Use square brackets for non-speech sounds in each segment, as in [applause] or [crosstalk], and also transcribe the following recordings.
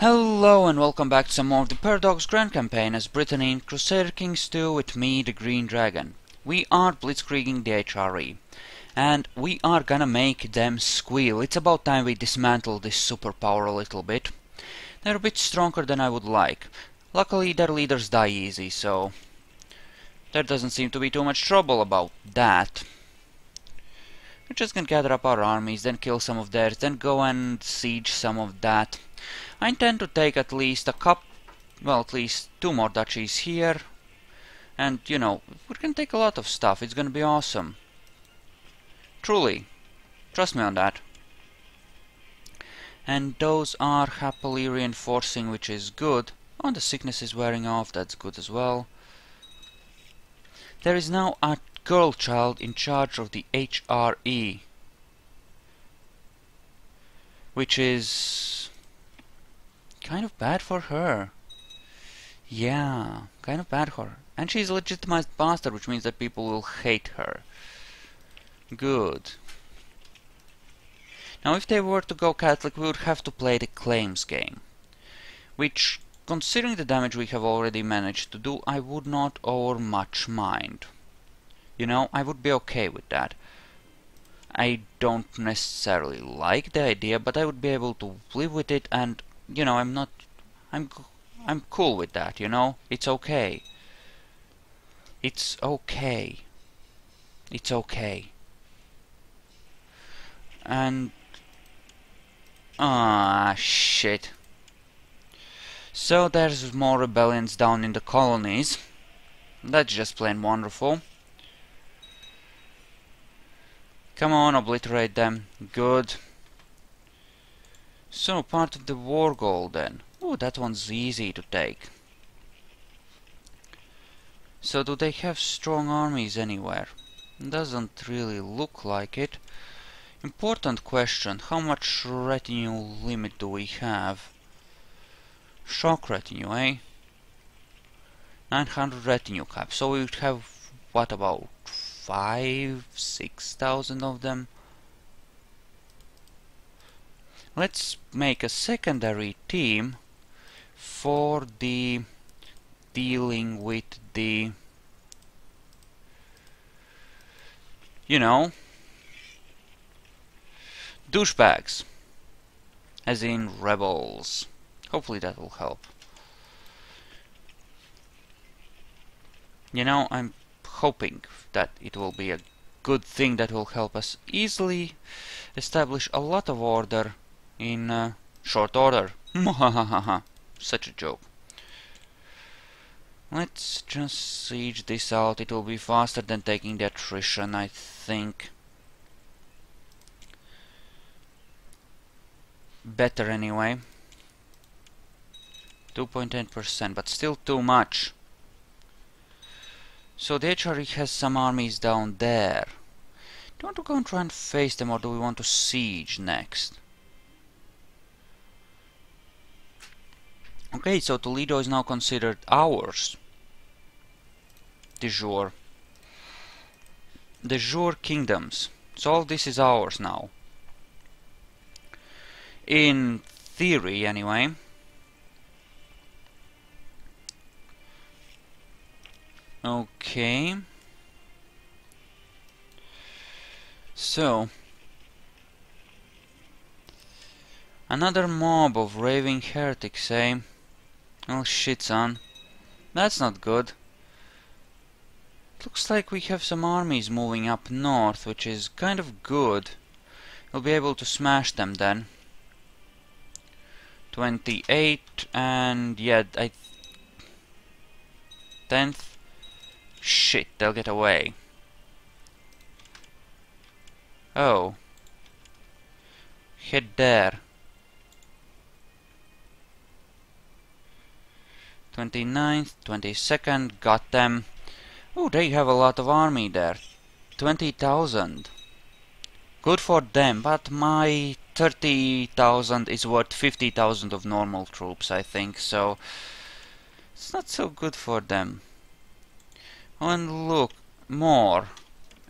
Hello and welcome back to some more of the Paradox Grand Campaign as Brittany in Crusader Kings 2 with me, the Green Dragon. We are blitzkrieging the HRE. And we are gonna make them squeal. It's about time we dismantle this superpower a little bit. They're a bit stronger than I would like. Luckily their leaders die easy, so... There doesn't seem to be too much trouble about that. We're just gonna gather up our armies, then kill some of theirs, then go and siege some of that. I intend to take at least a cup, well, at least two more duchies here. And, you know, we can take a lot of stuff. It's gonna be awesome. Truly. Trust me on that. And those are happily reinforcing, which is good. Oh, the sickness is wearing off. That's good as well. There is now a girl child in charge of the HRE. Which is kind of bad for her. Yeah, kind of bad for her. And she's a legitimized bastard, which means that people will hate her. Good. Now, if they were to go Catholic, we would have to play the claims game. Which, considering the damage we have already managed to do, I would not over much mind. You know, I would be okay with that. I don't necessarily like the idea, but I would be able to live with it and you know, I'm not, I'm, I'm cool with that, you know? It's okay. It's okay. It's okay. And, ah, shit. So there's more rebellions down in the colonies. That's just plain wonderful. Come on, obliterate them. Good. So, part of the war goal then. Oh, that one's easy to take. So, do they have strong armies anywhere? Doesn't really look like it. Important question, how much retinue limit do we have? Shock retinue, eh? 900 retinue cap, so we have, what about, 5, 6,000 of them? Let's make a secondary team for the dealing with the you know douchebags as in rebels. Hopefully that will help. You know I'm hoping that it will be a good thing that will help us easily establish a lot of order in uh, short order. [laughs] Such a joke. Let's just siege this out. It will be faster than taking the attrition, I think. Better anyway. 2.10%, but still too much. So the HRE has some armies down there. Do you want to go and try and face them or do we want to siege next? Okay, so Toledo is now considered ours. De jure. De jure kingdoms. So all this is ours now. In theory, anyway. Okay. So, another mob of raving heretics, eh? Oh shit, son. That's not good. Looks like we have some armies moving up north, which is kind of good. We'll be able to smash them then. 28 and yeah, I... 10th. Shit, they'll get away. Oh. Head there. 29th, 22nd, got them. Oh, they have a lot of army there. 20,000. Good for them, but my 30,000 is worth 50,000 of normal troops, I think, so it's not so good for them. And look, more.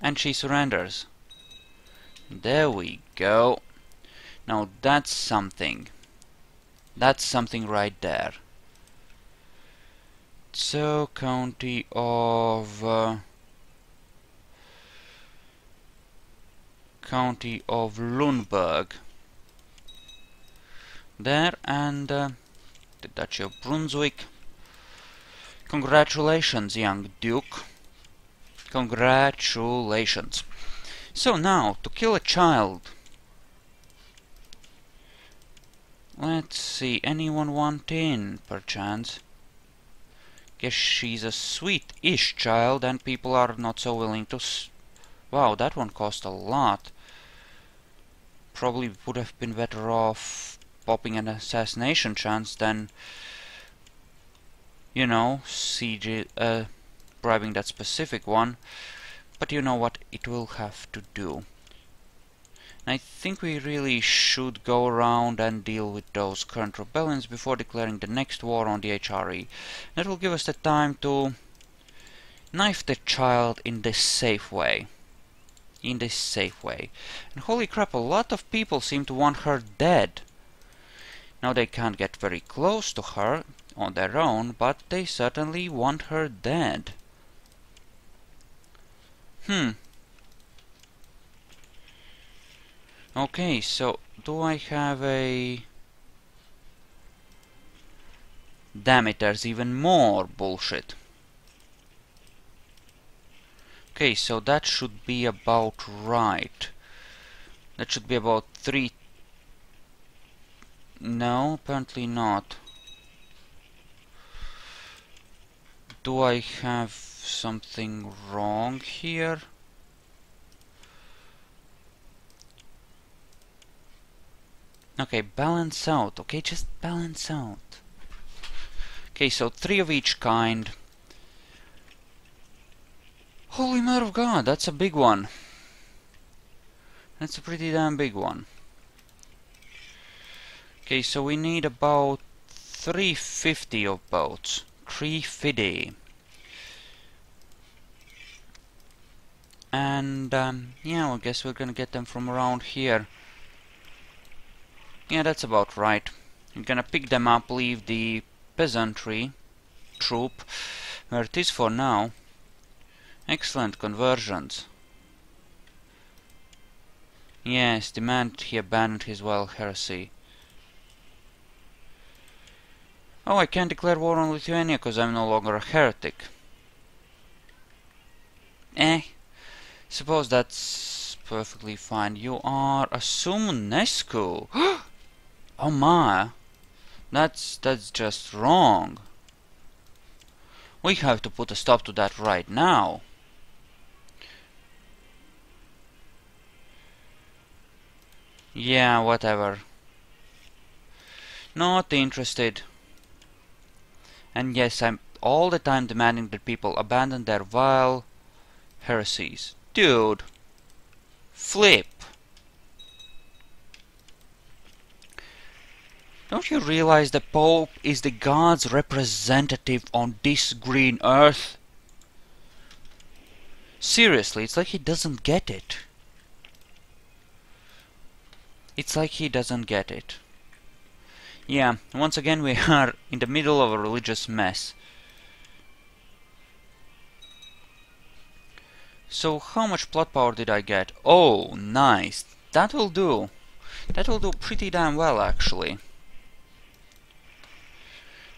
And she surrenders. There we go. Now that's something. That's something right there. So, county of... Uh, county of Lüneburg. There, and uh, the Duchy of Brunswick. Congratulations, young Duke. Congratulations. So now, to kill a child. Let's see, anyone want in, perchance? Guess she's a sweet-ish child and people are not so willing to... wow, that one cost a lot. Probably would have been better off popping an assassination chance than... You know, CG, uh, bribing that specific one. But you know what, it will have to do. I think we really should go around and deal with those current rebellions before declaring the next war on the HRE. That will give us the time to knife the child in this safe way. In this safe way. And holy crap, a lot of people seem to want her dead. Now they can't get very close to her on their own, but they certainly want her dead. Hmm, Okay, so do I have a... Damn it, there's even more bullshit. Okay, so that should be about right. That should be about three... No, apparently not. Do I have something wrong here? Okay, balance out. Okay, just balance out. Okay, so three of each kind. Holy mother of God, that's a big one. That's a pretty damn big one. Okay, so we need about 350 of boats. 350. And, um, yeah, I guess we're gonna get them from around here. Yeah, that's about right. You're gonna pick them up, leave the peasantry troop where it is for now. Excellent conversions. Yes, the man he abandoned his wild heresy. Oh, I can't declare war on Lithuania because I'm no longer a heretic. Eh, suppose that's perfectly fine. You are a Sumnescu. [gasps] [gasps] Oh my, that's that's just wrong. We have to put a stop to that right now. Yeah, whatever. Not interested. And yes, I'm all the time demanding that people abandon their vile heresies. Dude, flip. Don't you realize the Pope is the God's representative on this green earth? Seriously, it's like he doesn't get it. It's like he doesn't get it. Yeah, once again we [laughs] are in the middle of a religious mess. So how much plot power did I get? Oh, nice. That will do. That will do pretty damn well, actually.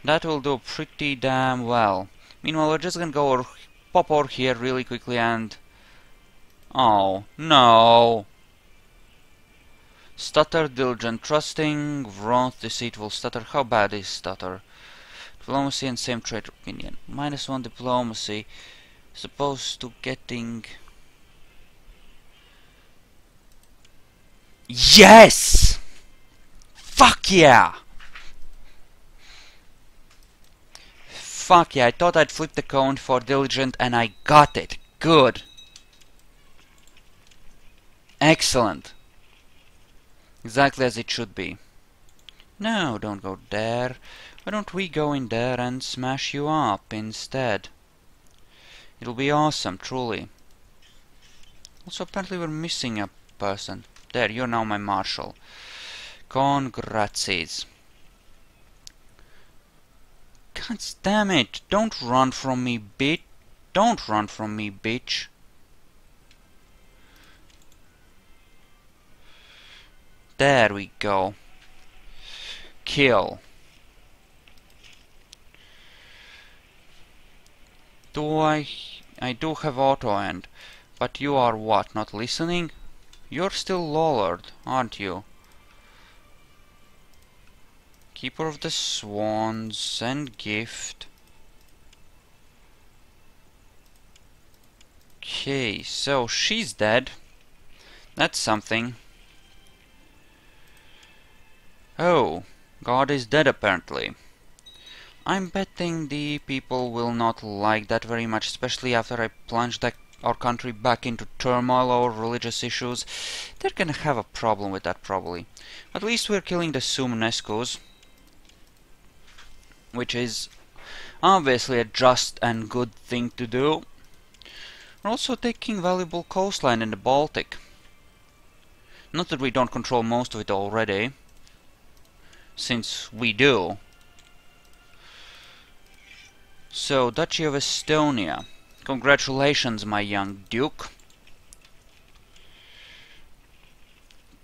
That will do pretty damn well. Meanwhile, we're just gonna go pop over here really quickly and... Oh, no! Stutter, diligent, trusting, wrath, deceitful, stutter. How bad is stutter? Diplomacy and same trade opinion. Minus one diplomacy. Supposed to getting... Yes! Fuck yeah! Fuck yeah, I thought I'd flip the coin for Diligent and I got it. Good. Excellent. Exactly as it should be. No, don't go there. Why don't we go in there and smash you up instead? It'll be awesome, truly. Also, apparently we're missing a person. There, you're now my marshal. Congratsies. God damn it! Don't run from me, bitch! Don't run from me, bitch! There we go. Kill. Do I... I do have auto end. But you are what, not listening? You're still Lollard, aren't you? Keeper of the Swans and Gift. Okay, so she's dead. That's something. Oh, God is dead apparently. I'm betting the people will not like that very much, especially after I plunged that our country back into turmoil over religious issues. They're gonna have a problem with that probably. At least we're killing the Sumnescos which is obviously a just and good thing to do. We're also taking valuable coastline in the Baltic. Not that we don't control most of it already, since we do. So, Duchy of Estonia. Congratulations, my young Duke.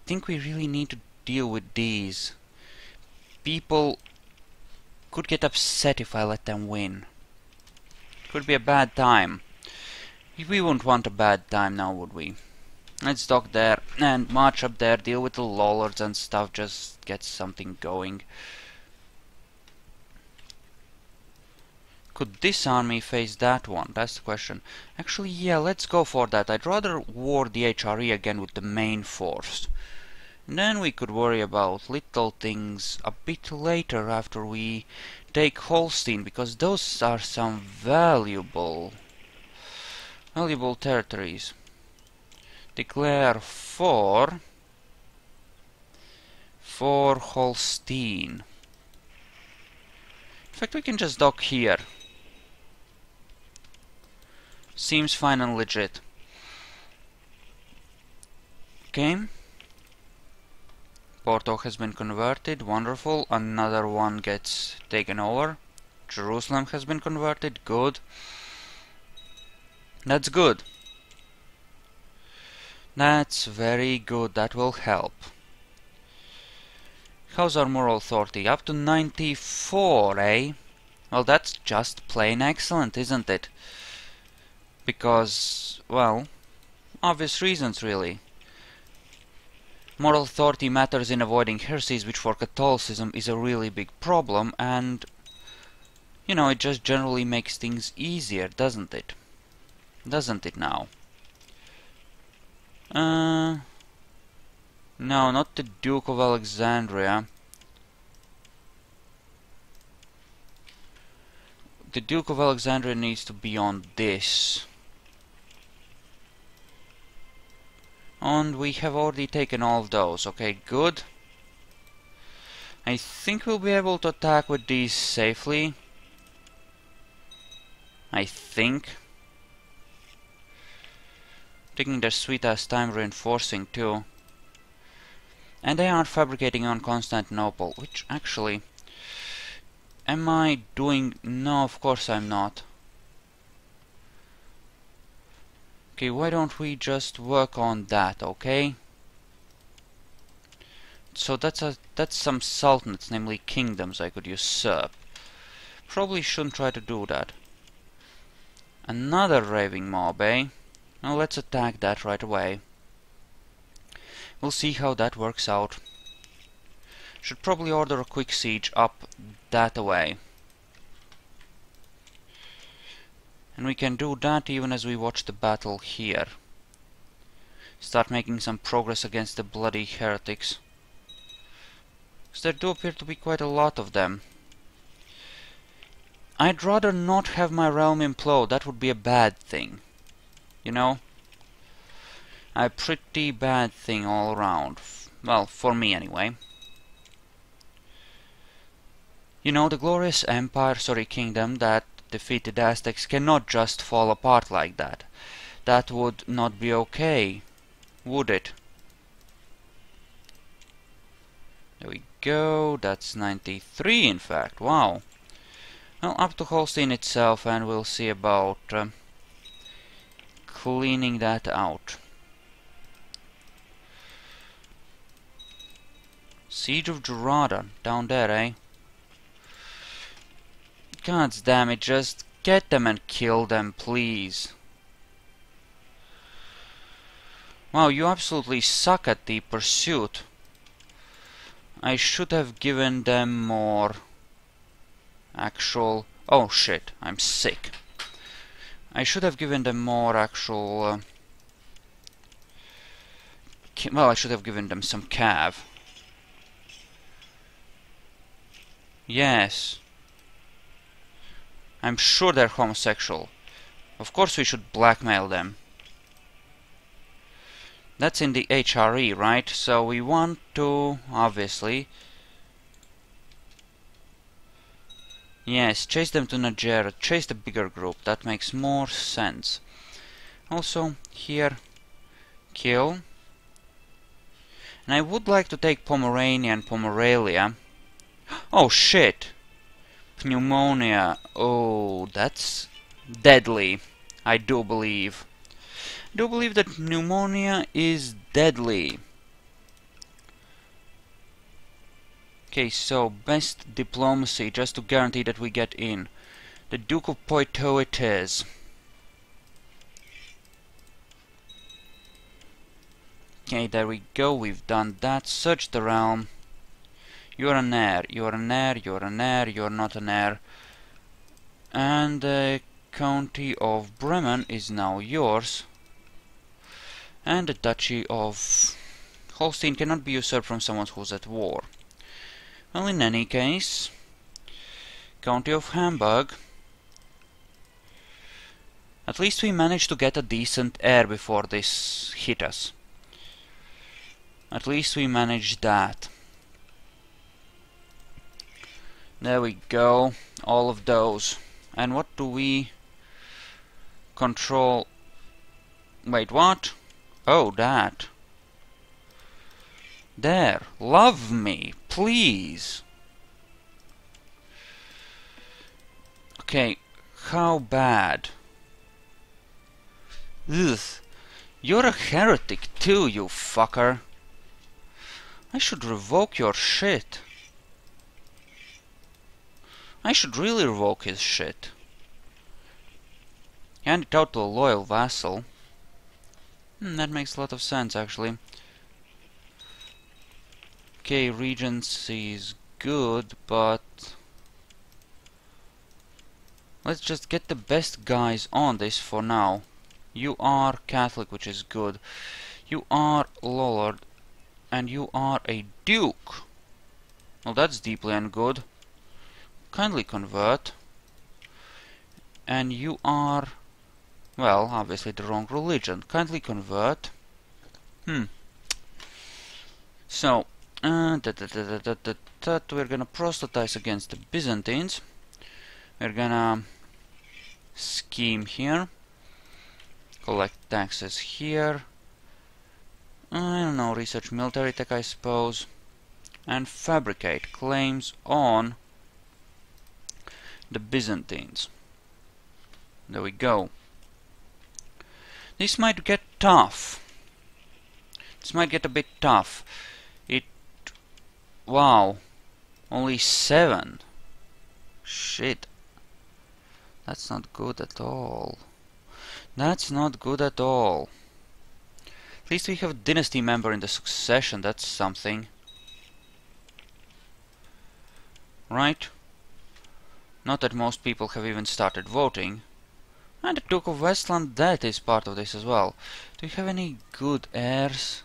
think we really need to deal with these. People could get upset if I let them win. Could be a bad time. We wouldn't want a bad time now, would we? Let's dock there and march up there, deal with the lollards and stuff, just get something going. Could this army face that one? That's the question. Actually, yeah, let's go for that. I'd rather war the HRE again with the main force. Then we could worry about little things a bit later after we take Holstein, because those are some valuable, valuable territories. Declare for, for Holstein. In fact, we can just dock here. Seems fine and legit. Okay. Porto has been converted, wonderful. Another one gets taken over. Jerusalem has been converted, good. That's good. That's very good, that will help. How's our moral authority? Up to 94, eh? Well, that's just plain excellent, isn't it? Because, well, obvious reasons, really. Moral authority matters in avoiding heresies, which for Catholicism is a really big problem, and you know, it just generally makes things easier, doesn't it? Doesn't it now? Uh, no, not the Duke of Alexandria. The Duke of Alexandria needs to be on this. And we have already taken all those. Okay, good. I think we'll be able to attack with these safely. I think. Taking their sweet ass time reinforcing too. And they are fabricating on Constantinople, which actually... Am I doing... No, of course I'm not. Okay, why don't we just work on that, okay? So that's a that's some sultanates, namely kingdoms I could usurp. Probably shouldn't try to do that. Another raving mob, eh? Now let's attack that right away. We'll see how that works out. Should probably order a quick siege up that way. And we can do that even as we watch the battle here. Start making some progress against the bloody heretics. Because there do appear to be quite a lot of them. I'd rather not have my realm implode, that would be a bad thing. You know? A pretty bad thing all around. Well, for me anyway. You know, the glorious empire, sorry, kingdom that defeated Aztecs cannot just fall apart like that. That would not be okay, would it? There we go, that's 93 in fact, wow. Well, up to Holstein itself, and we'll see about uh, cleaning that out. Siege of Gerada, down there, eh? God damn it, just get them and kill them, please. Wow, you absolutely suck at the pursuit. I should have given them more actual... Oh shit, I'm sick. I should have given them more actual... Uh, well, I should have given them some cav. Yes. I'm sure they're homosexual. Of course we should blackmail them. That's in the HRE, right? So we want to, obviously... Yes, chase them to Najera, chase the bigger group, that makes more sense. Also, here, kill. And I would like to take Pomerania and Pomerelia. Oh shit! Pneumonia. Oh, that's deadly. I do believe do believe that pneumonia is deadly. Okay, so best diplomacy, just to guarantee that we get in. The Duke of Poitou it is. Okay, there we go, we've done that. Search the realm. You're an heir, you're an heir, you're an heir, you're not an heir. And the county of Bremen is now yours and the Duchy of Holstein cannot be usurped from someone who's at war. Well, in any case, County of Hamburg. At least we managed to get a decent heir before this hit us. At least we managed that. There we go, all of those. And what do we control? Wait, what? Oh, that. There, love me, please. Okay, how bad? Ugh, you're a heretic too, you fucker. I should revoke your shit. I should really revoke his shit. Hand it out to a loyal vassal. Hmm, that makes a lot of sense, actually. Okay, Regency is good, but... Let's just get the best guys on this for now. You are Catholic, which is good. You are Lollard, and you are a Duke. Well, that's deeply ungood. Kindly convert. And you are well, obviously the wrong religion. Kindly convert. Hmm. So, uh, we're gonna proselytize against the Byzantines. We're gonna scheme here. Collect taxes here. I don't know, research military tech, I suppose. And fabricate claims on the Byzantines. There we go. This might get tough. This might get a bit tough. It... Wow. Only seven. Shit. That's not good at all. That's not good at all. At least we have a dynasty member in the succession, that's something. Right? Not that most people have even started voting. And the Duke of Westland, that is part of this as well. Do you have any good heirs?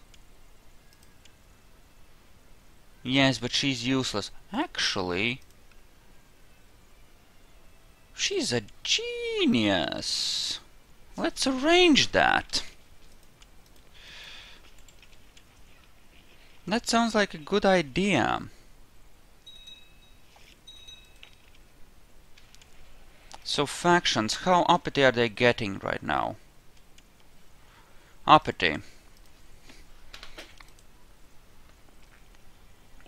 Yes, but she's useless. Actually, she's a genius. Let's arrange that. That sounds like a good idea. So factions, how uppity are they getting right now? Uppity.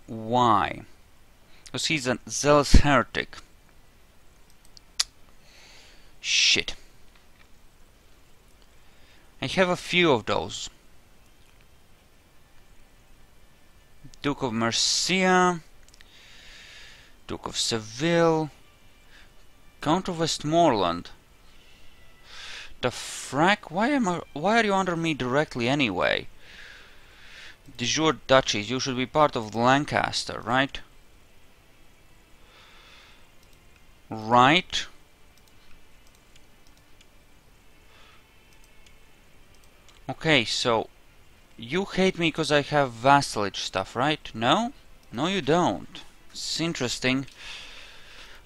Why? Because he's a zealous heretic. Shit. I have a few of those. Duke of Mercia, Duke of Seville, Count of Westmoreland. The frack? Why am I? Why are you under me directly anyway? De jure duchies. You should be part of Lancaster, right? Right. Okay, so you hate me because I have vassalage stuff, right? No? No, you don't. It's interesting.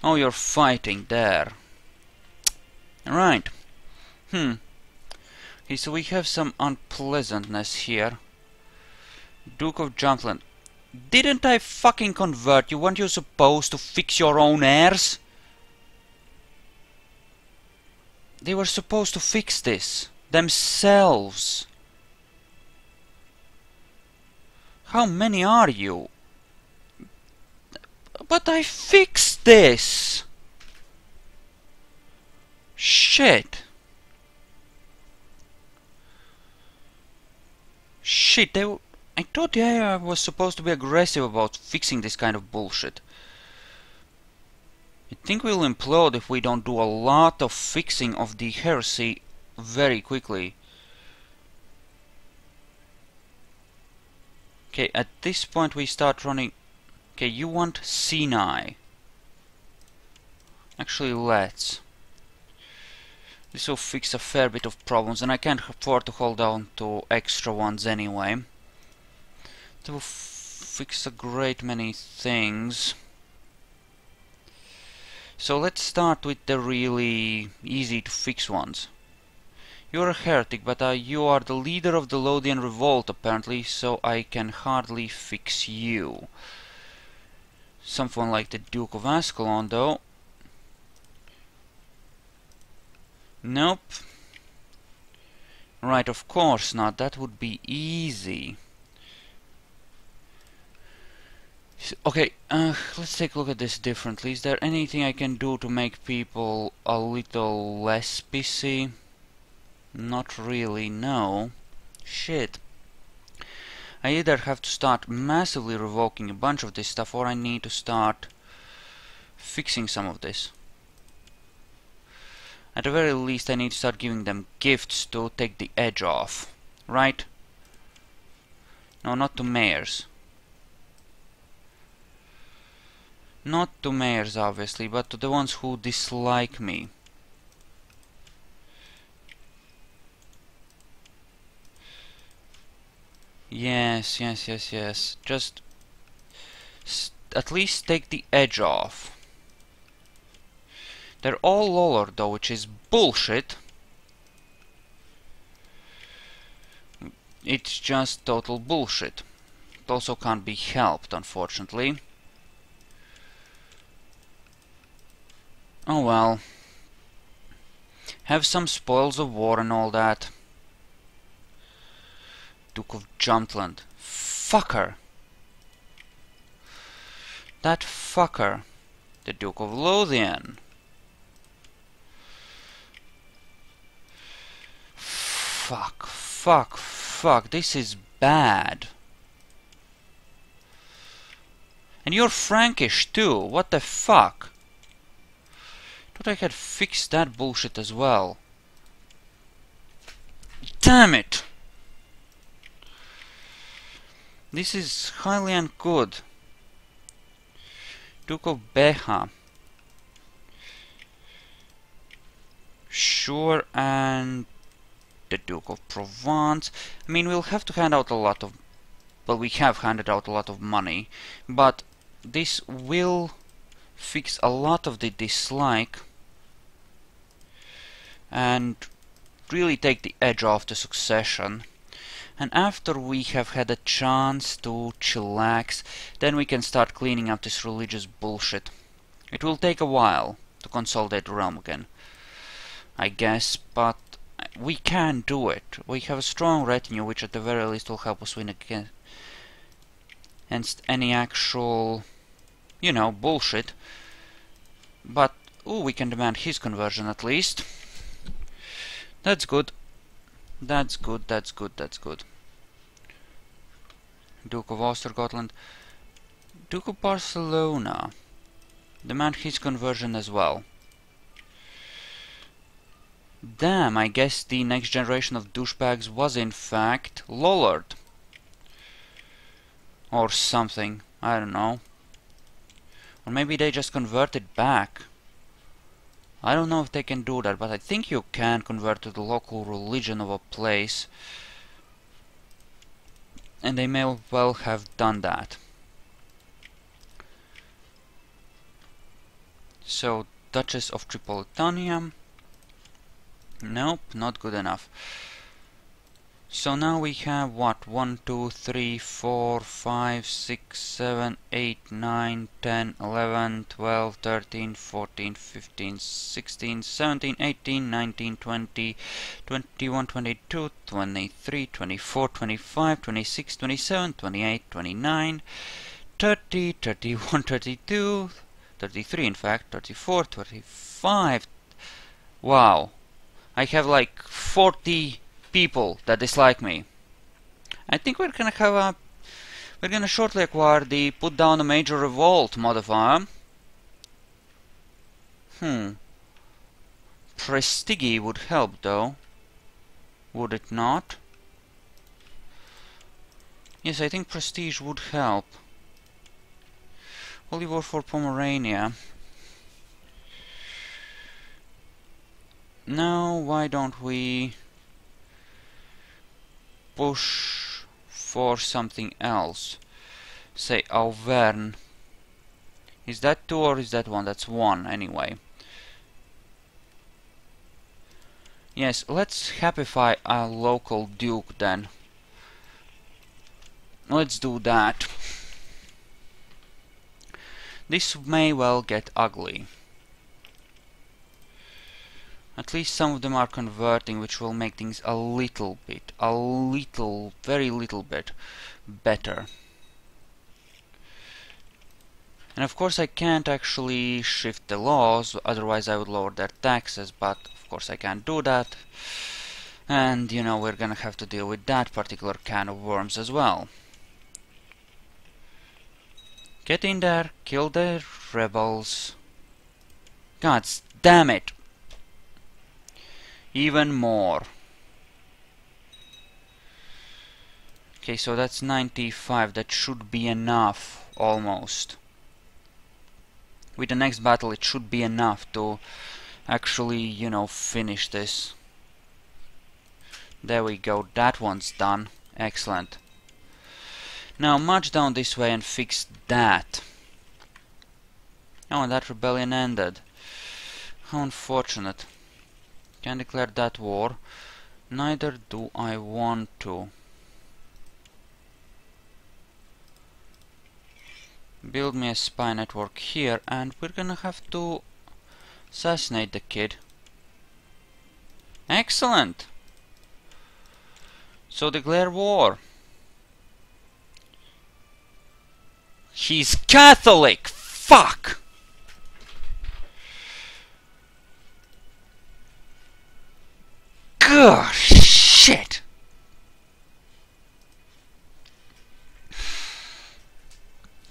Oh, you're fighting there. Right. Hmm. Okay, so we have some unpleasantness here. Duke of Jumpland. Didn't I fucking convert you? Weren't you supposed to fix your own heirs? They were supposed to fix this themselves. How many are you? But I fixed this! Shit! Shit, they I thought I was supposed to be aggressive about fixing this kind of bullshit. I think we'll implode if we don't do a lot of fixing of the heresy very quickly. Okay, at this point we start running... Okay, you want Sinai. Actually, let's. This will fix a fair bit of problems, and I can't afford to hold on to extra ones anyway. It will fix a great many things. So let's start with the really easy to fix ones. You're a heretic, but uh, you are the leader of the Lothian revolt, apparently, so I can hardly fix you. Someone like the Duke of Ascalon, though. Nope. Right, of course not. That would be easy. Okay, uh, let's take a look at this differently. Is there anything I can do to make people a little less pissy? Not really, no. Shit. I either have to start massively revoking a bunch of this stuff or I need to start fixing some of this. At the very least I need to start giving them gifts to take the edge off. Right? No, not to mayors. Not to mayors obviously, but to the ones who dislike me. Yes, yes, yes, yes. Just at least take the edge off. They're all lower though, which is bullshit. It's just total bullshit. It also can't be helped, unfortunately. Oh well. Have some spoils of war and all that. Duke of Jumpland. Fucker! That fucker. The Duke of Lothian. Fuck, fuck, fuck. This is bad. And you're Frankish too. What the fuck? Thought I had fixed that bullshit as well. Damn it! This is highly ungood. Duke of Beja. Sure, and the Duke of Provence. I mean, we'll have to hand out a lot of... Well, we have handed out a lot of money, but this will fix a lot of the dislike and really take the edge off the succession and after we have had a chance to chillax, then we can start cleaning up this religious bullshit. It will take a while to consolidate the realm again, I guess, but we can do it. We have a strong retinue, which at the very least will help us win against any actual, you know, bullshit. But Ooh, we can demand his conversion at least. That's good. That's good, that's good, that's good. Duke of Östergötland. Duke of Barcelona. Demand his conversion as well. Damn, I guess the next generation of douchebags was in fact Lollard. Or something, I don't know. Or maybe they just converted back. I don't know if they can do that, but I think you can convert to the local religion of a place. And they may well have done that. So, Duchess of Tripolitania. Nope, not good enough. So now we have what? 1, 2, 3, 4, 5, 6, 7, 8, 9, 10, 11, 12, 13, 14, 15, 16, 17, 18, 19, 20, 21, 22, 23, 24, 25, 26, 27, 28, 29, 30, 31, [laughs] 32, 33 in fact, 34, 35. Wow. I have like 40 people that dislike me. I think we're gonna have a... We're gonna shortly acquire the put down a major revolt modifier. Hmm. Prestige would help though. Would it not? Yes, I think prestige would help. War for Pomerania. Now, why don't we push for something else. Say Auvergne. Is that two or is that one? That's one anyway. Yes, let's happify a local duke then. Let's do that. This may well get ugly. At least some of them are converting, which will make things a little bit, a little, very little bit better. And of course I can't actually shift the laws, otherwise I would lower their taxes, but of course I can't do that. And, you know, we're gonna have to deal with that particular can of worms as well. Get in there, kill the rebels. God damn it! Even more. Okay, so that's 95. That should be enough, almost. With the next battle, it should be enough to actually, you know, finish this. There we go. That one's done. Excellent. Now march down this way and fix that. Oh, and that rebellion ended. How unfortunate. Can't declare that war. Neither do I want to. Build me a spy network here and we're gonna have to assassinate the kid. Excellent! So declare war. He's Catholic! Fuck! Ugh, shit!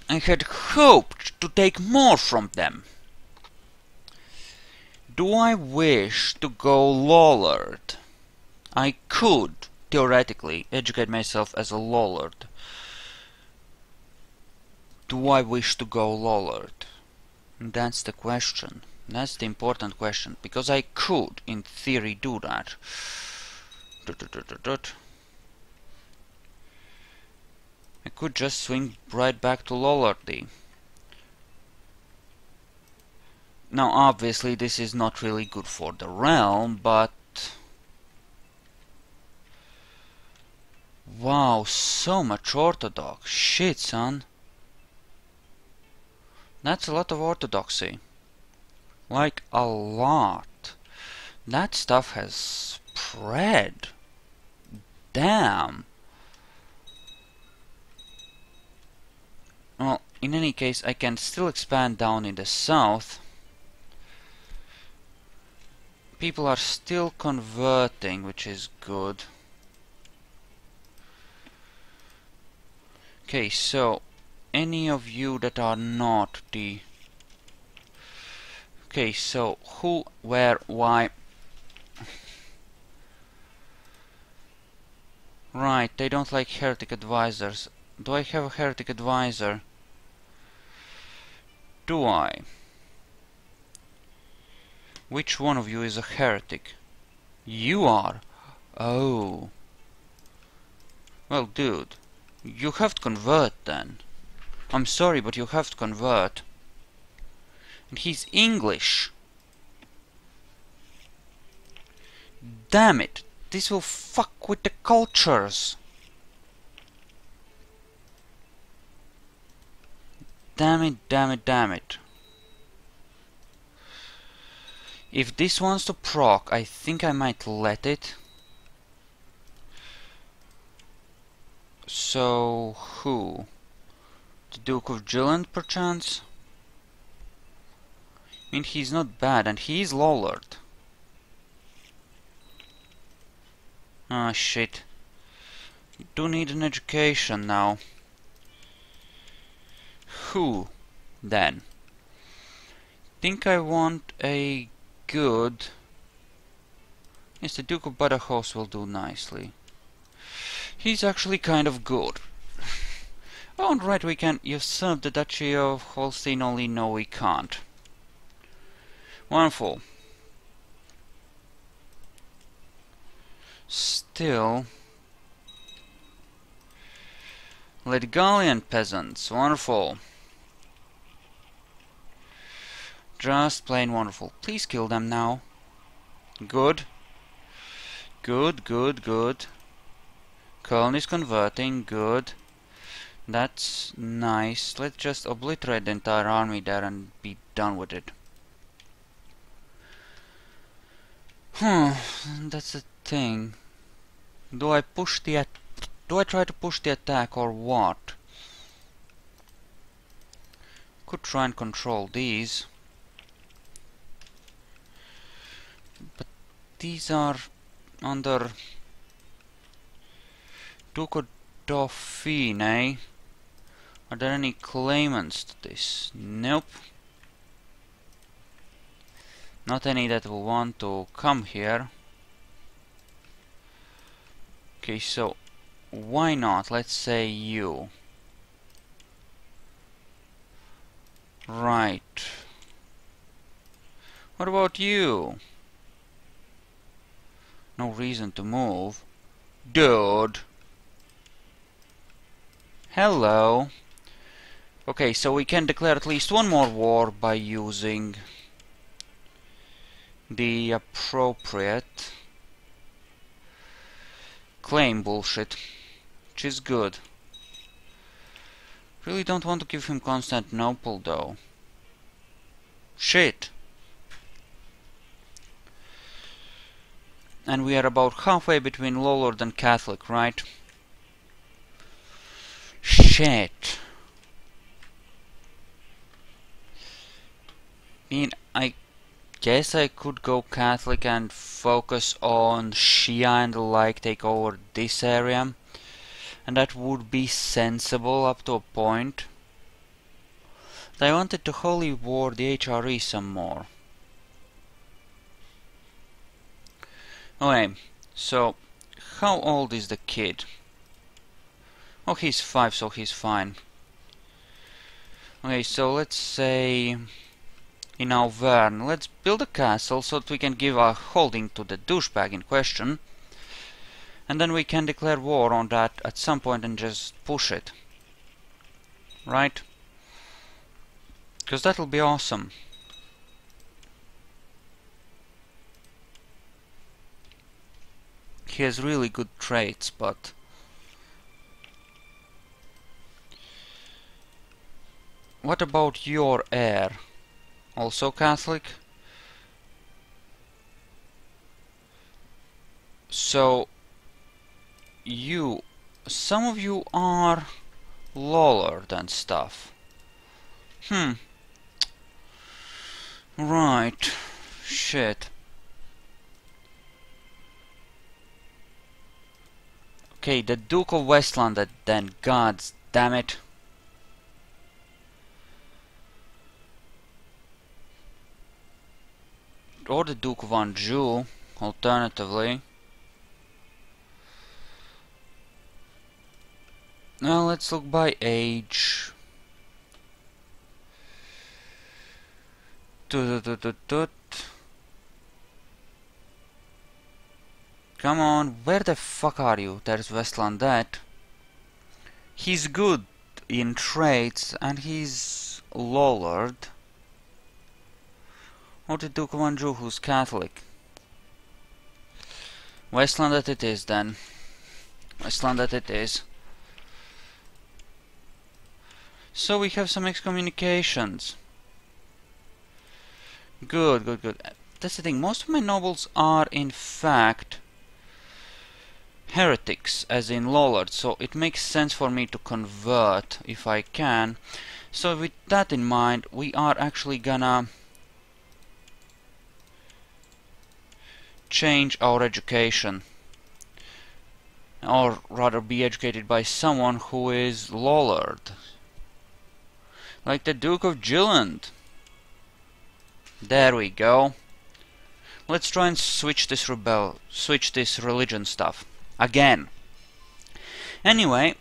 I had hoped to take more from them. Do I wish to go Lollard? I could, theoretically, educate myself as a Lollard. Do I wish to go Lollard? That's the question. That's the important question, because I could, in theory, do that. I could just swing right back to Lollardy. Now, obviously, this is not really good for the realm, but... Wow, so much Orthodox. Shit, son. That's a lot of Orthodoxy. Like a lot. That stuff has spread. Damn. Well, in any case, I can still expand down in the south. people are still converting, which is good. Okay, so any of you that are not the Okay, so who, where, why? Right, they don't like heretic advisors. Do I have a heretic advisor? Do I? Which one of you is a heretic? You are? Oh. Well, dude, you have to convert then. I'm sorry, but you have to convert. And he's English. Damn it! This will fuck with the cultures! Damn it, damn it, damn it. If this wants to proc, I think I might let it. So, who? The Duke of Jylland, perchance? I mean, he's not bad, and he is Lollard. Ah, shit. You do need an education now. Who, then? Think I want a good... Yes, the Duke of Badajoz will do nicely. He's actually kind of good. [laughs] oh, right, we can usurp the Duchy of Holstein, only no we can't. Wonderful. Still... Latgalian peasants, wonderful. Just plain wonderful. Please kill them now. Good. Good, good, good. Köln is converting, good. That's nice. Let's just obliterate the entire army there and be done with it. Hmm, that's the thing. Do I push the do I try to push the attack or what? Could try and control these. These are under Duke Dauphine, eh? Are there any claimants to this? Nope. Not any that will want to come here. Okay, so why not? Let's say you. Right. What about you? No reason to move. Dude. Hello. Okay, so we can declare at least one more war by using the appropriate claim bullshit, which is good. Really don't want to give him Constantinople though. Shit! And we are about halfway between Lollard and Catholic, right? Shit! I mean, I guess I could go Catholic and focus on Shia and the like, take over this area. And that would be sensible up to a point. But I wanted to holy war the HRE some more. Okay, so how old is the kid? Oh, he's five, so he's fine. Okay, so let's say in Auvergne. Let's build a castle so that we can give our holding to the douchebag in question. And then we can declare war on that at some point and just push it. Right? Because that'll be awesome. He has really good traits, but... What about your heir? also Catholic. So you, some of you are Lollard than stuff. Hmm. Right. Shit. Okay, the Duke of Westland then, gods damn it. Or the Duke of Anjou, alternatively. Now let's look by age. Tut, tut, tut, tut. Come on, where the fuck are you? There's Westland Vestlandet. He's good in trades and he's Lollard. Or the Duke of Anjou who's Catholic. Vestlandet it is then. Vestlandet it is. So we have some excommunications. Good, good, good. That's the thing, most of my nobles are in fact heretics, as in Lollard, so it makes sense for me to convert if I can. So with that in mind, we are actually gonna change our education. Or rather be educated by someone who is Lollard. Like the Duke of Jylland. There we go. Let's try and switch this rebel, switch this religion stuff again. Anyway,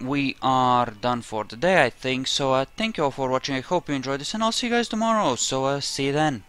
we are done for the day, I think. So uh, thank you all for watching. I hope you enjoyed this, and I'll see you guys tomorrow. So uh, see you then.